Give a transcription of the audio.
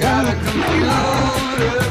Got a computer.